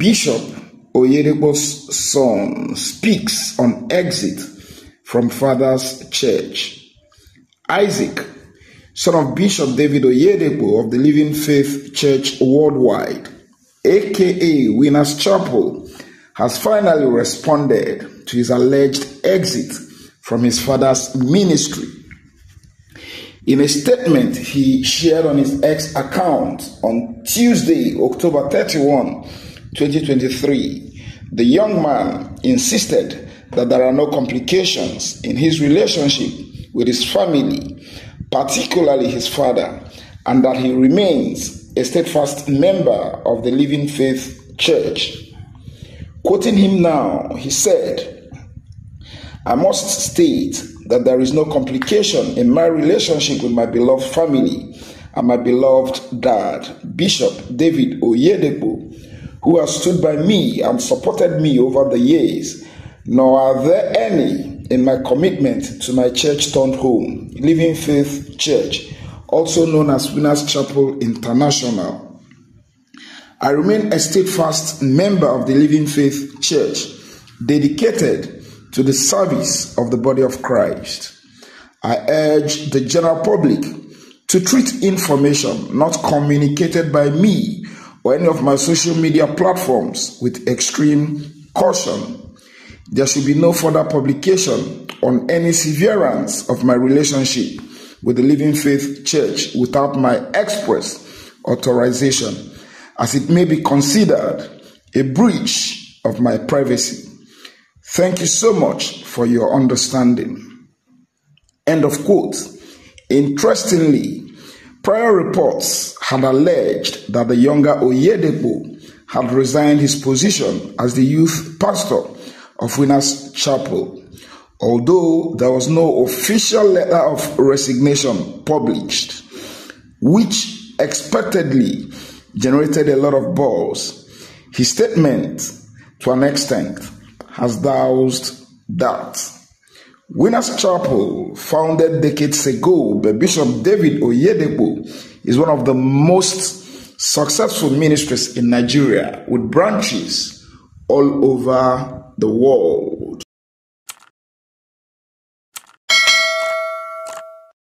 Bishop Oyedepo's son speaks on exit from father's church. Isaac, son of Bishop David Oyedepo of the Living Faith Church Worldwide, aka Winners Chapel, has finally responded to his alleged exit from his father's ministry. In a statement he shared on his X account on Tuesday, October 31, 2023, the young man insisted that there are no complications in his relationship with his family, particularly his father, and that he remains a steadfast member of the Living Faith Church. Quoting him now, he said, I must state that there is no complication in my relationship with my beloved family and my beloved dad, Bishop David Oyedepo, who has stood by me and supported me over the years, nor are there any in my commitment to my church turned home, Living Faith Church, also known as Winners Chapel International. I remain a steadfast member of the Living Faith Church, dedicated to the service of the body of Christ. I urge the general public to treat information not communicated by me or any of my social media platforms with extreme caution. There should be no further publication on any severance of my relationship with the Living Faith Church without my express authorization as it may be considered a breach of my privacy. Thank you so much for your understanding. End of quote. Interestingly, prior reports had alleged that the younger Oyedepo had resigned his position as the youth pastor of Winners Chapel, although there was no official letter of resignation published, which expectedly generated a lot of buzz. His statement, to an extent, has doused that. Winners Chapel, founded decades ago by Bishop David Oyedepo, is one of the most successful ministries in Nigeria with branches all over the world.